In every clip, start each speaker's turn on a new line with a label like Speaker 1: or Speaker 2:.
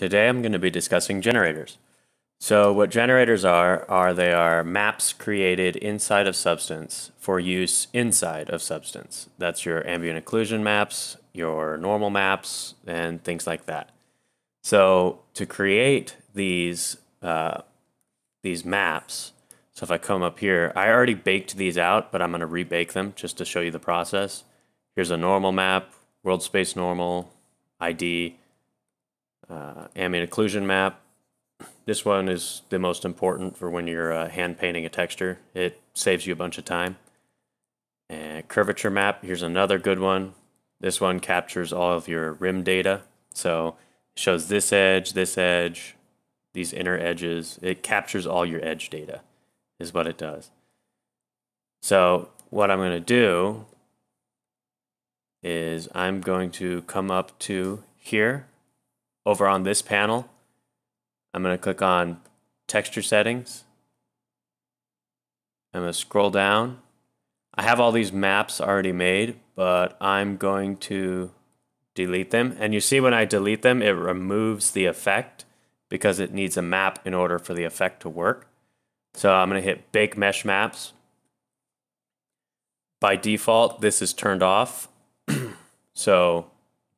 Speaker 1: Today I'm going to be discussing generators. So what generators are, are they are maps created inside of Substance for use inside of Substance. That's your ambient occlusion maps, your normal maps, and things like that. So to create these uh, these maps, so if I come up here, I already baked these out, but I'm going to rebake them just to show you the process. Here's a normal map, world space normal, ID, uh, ambient occlusion map. This one is the most important for when you're uh, hand painting a texture. It saves you a bunch of time. And curvature map, here's another good one. This one captures all of your rim data. So it shows this edge, this edge, these inner edges. It captures all your edge data is what it does. So what I'm going to do is I'm going to come up to here over on this panel, I'm going to click on texture settings. I'm going to scroll down. I have all these maps already made, but I'm going to delete them. And you see when I delete them, it removes the effect because it needs a map in order for the effect to work. So I'm going to hit Bake Mesh Maps. By default, this is turned off. so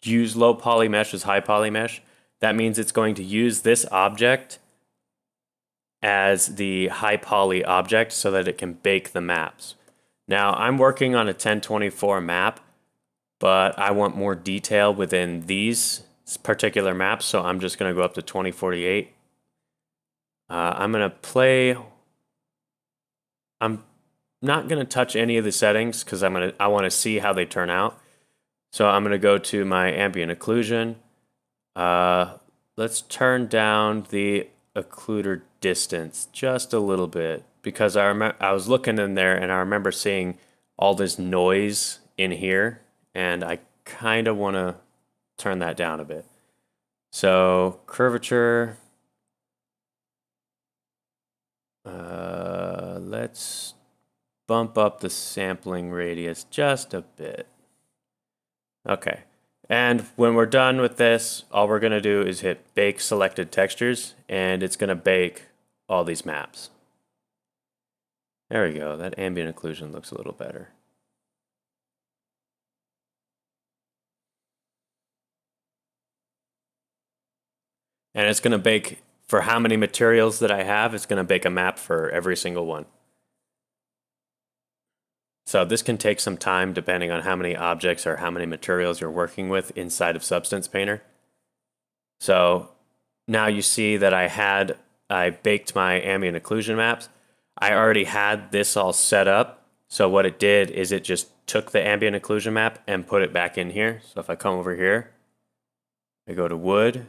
Speaker 1: use low poly mesh as high poly mesh that means it's going to use this object as the high poly object so that it can bake the maps. Now I'm working on a 1024 map, but I want more detail within these particular maps, so I'm just going to go up to 2048. Uh, I'm going to play. I'm not going to touch any of the settings because I'm going to. I want to see how they turn out. So I'm going to go to my ambient occlusion. Uh, let's turn down the occluder distance just a little bit because I remember I was looking in there and I remember seeing all this noise in here and I kind of want to turn that down a bit. So curvature, uh, let's bump up the sampling radius just a bit. Okay. And when we're done with this, all we're to do is hit bake selected textures and it's to bake all these maps. There we go. That ambient occlusion looks a little better. And it's to bake for how many materials that I have, it's to bake a map for every single one. So this can take some time depending on how many objects or how many materials you're working with inside of Substance Painter. So now you see that I had, I baked my ambient occlusion maps. I already had this all set up. So what it did is it just took the ambient occlusion map and put it back in here. So if I come over here, I go to wood,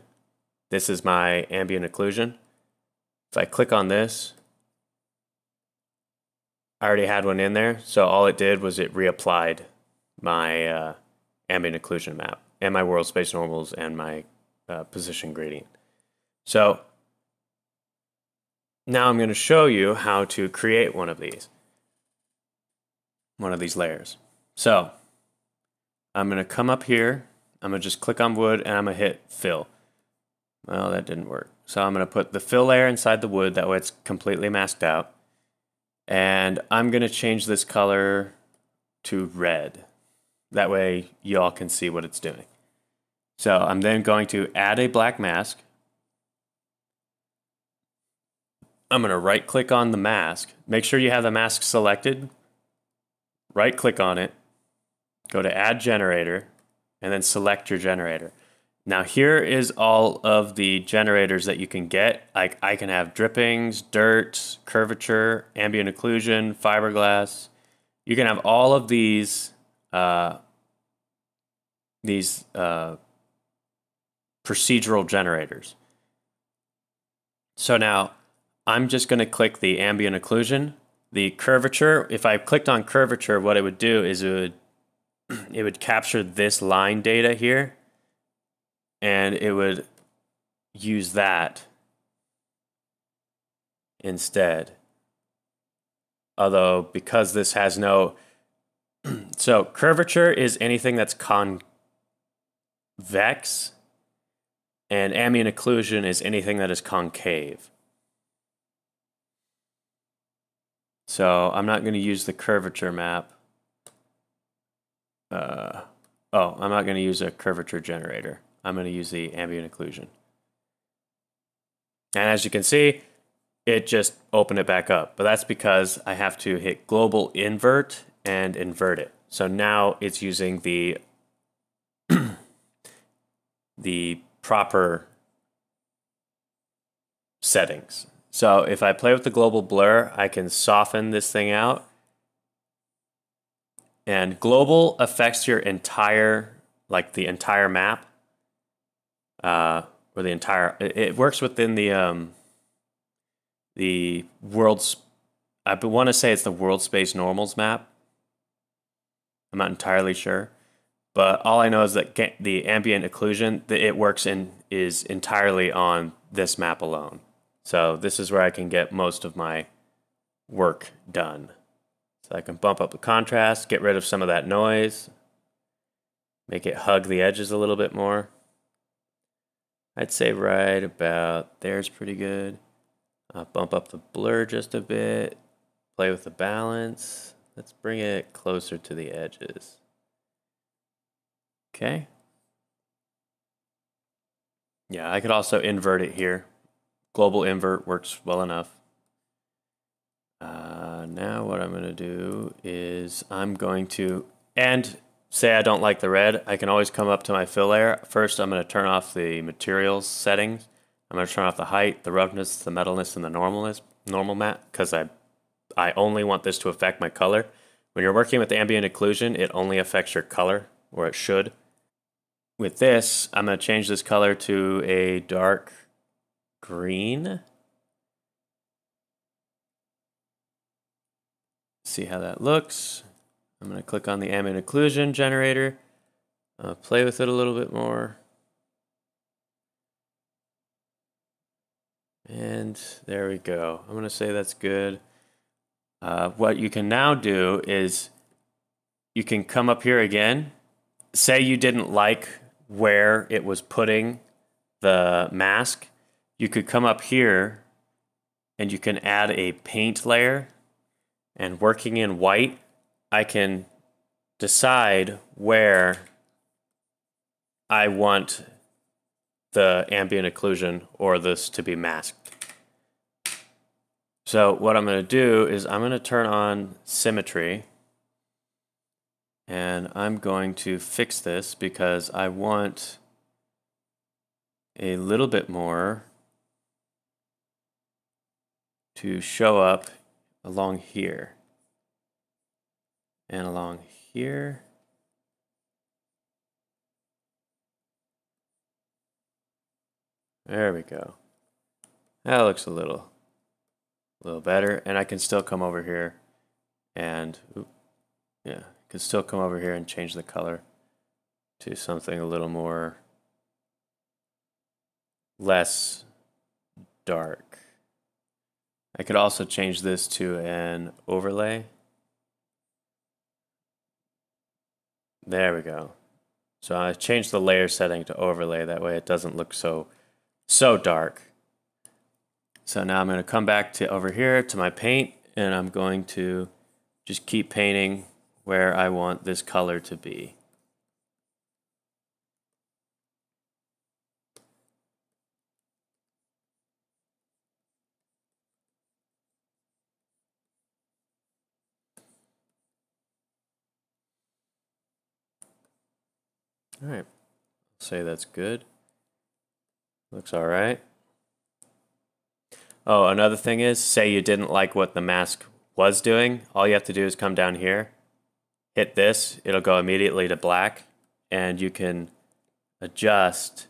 Speaker 1: this is my ambient occlusion. If I click on this, I already had one in there, so all it did was it reapplied my uh, ambient occlusion map and my world space normals and my uh, position gradient. So now I'm going to show you how to create one of these, one of these layers. So I'm going to come up here, I'm going to just click on wood and I'm going to hit fill. Well, that didn't work. So I'm going to put the fill layer inside the wood, that way it's completely masked out. And I'm going to change this color to red. That way you all can see what it's doing. So I'm then going to add a black mask. I'm going to right click on the mask. Make sure you have the mask selected. Right click on it. Go to add generator and then select your generator. Now here is all of the generators that you can get. I, I can have drippings, dirt, curvature, ambient occlusion, fiberglass. You can have all of these uh, these uh, procedural generators. So now I'm just going to click the ambient occlusion. The curvature, if I clicked on curvature, what it would do is it would it would capture this line data here and it would use that instead. Although, because this has no. so, curvature is anything that's convex, and ambient occlusion is anything that is concave. So I'm not going to use the curvature map. Uh, oh, I'm not going to use a curvature generator. I'm going to use the ambient occlusion. And as you can see, it just opened it back up. But that's because I have to hit global invert and invert it. So now it's using the the proper settings. So if I play with the global blur, I can soften this thing out. And global affects your entire, like the entire map, uh, or the entire. It, it works within the um, the world's. I want to say it's the world space normals map. I'm not entirely sure. But all I know is that the ambient occlusion that it works in is entirely on this map alone. So this is where I can get most of my work done. So I can bump up the contrast, get rid of some of that noise, make it hug the edges a little bit more. I'd say right about there's pretty good. Uh, bump up the blur just a bit, play with the balance. Let's bring it closer to the edges. Okay. Yeah, I could also invert it here. Global invert works well enough. Uh, now what I'm going to do is I'm going to, and say I don't like the red, I can always come up to my fill layer. First, I'm going to turn off the materials settings. I'm going to turn off the height, the roughness, the metalness, and the normalness, normal matte, because I, I only want this to affect my color. When you're working with ambient occlusion, it only affects your color, or it should with this, I'm going to change this color to a dark green. See how that looks. I'm going to click on the ambient occlusion generator, uh, play with it a little bit more. And there we go. I'm going to say that's good. Uh, what you can now do is you can come up here again. Say you didn't like where it was putting the mask, you could come up here and you can add a paint layer. And working in white, I can decide where I want the ambient occlusion or this to be masked. So what I'm going to do is I'm going to turn on symmetry and I'm going to fix this because I want a little bit more to show up along here and along here. There we go. That looks a little, a little better. And I can still come over here and, yeah, can still come over here and change the color to something a little more less dark. I could also change this to an overlay. There we go. So I changed the layer setting to overlay. That way it doesn't look so, so dark. So now I'm going to come back to over here to my paint and I'm going to just keep painting where I want this color to be. All right, say that's good. Looks all right. Oh, another thing is, say you didn't like what the mask was doing, all you have to do is come down here hit this, it'll go immediately to black, and you can adjust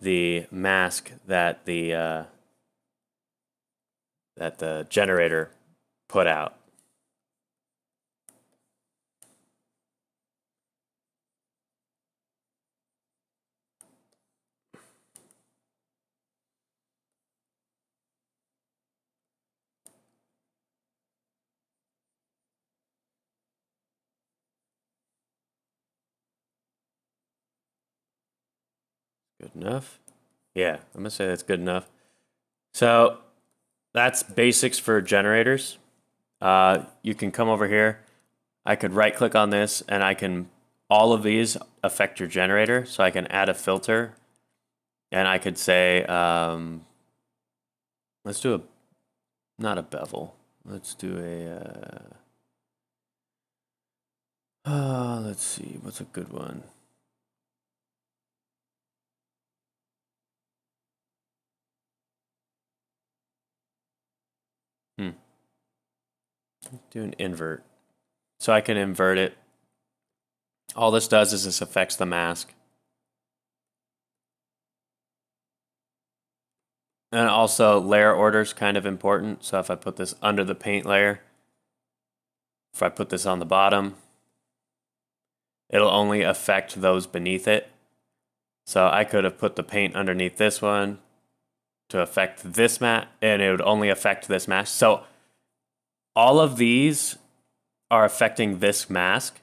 Speaker 1: the mask that the uh, that the generator put out. Good enough. Yeah, I'm gonna say that's good enough. So that's basics for generators. Uh, you can come over here. I could right click on this and I can, all of these affect your generator. So I can add a filter and I could say, um, let's do a, not a bevel. Let's do a, uh, uh, let's see, what's a good one? Do an invert. So I can invert it. All this does is this affects the mask. And also layer order is kind of important. So if I put this under the paint layer, if I put this on the bottom, it'll only affect those beneath it. So I could have put the paint underneath this one to affect this mat, and it would only affect this mask. So all of these are affecting this mask,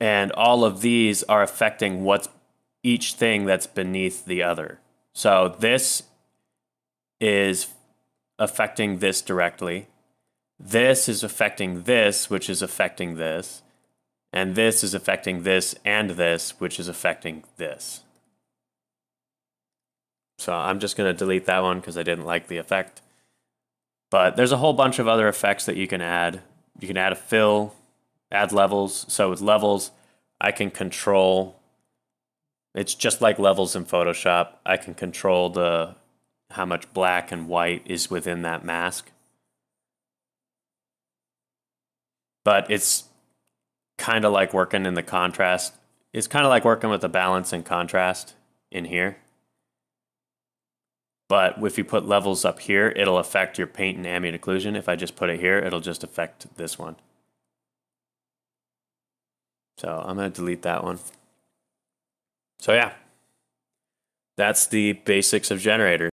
Speaker 1: and all of these are affecting what's each thing that's beneath the other. So this is affecting this directly. This is affecting this, which is affecting this. And this is affecting this and this, which is affecting this. So I'm just going to delete that one because I didn't like the effect. But there's a whole bunch of other effects that you can add. You can add a fill, add levels. So with levels, I can control it's just like levels in Photoshop. I can control the how much black and white is within that mask. But it's kind of like working in the contrast. It's kind of like working with the balance and contrast in here. But if you put levels up here, it'll affect your paint and ambient occlusion. If I just put it here, it'll just affect this one. So I'm going to delete that one. So yeah, that's the basics of generators.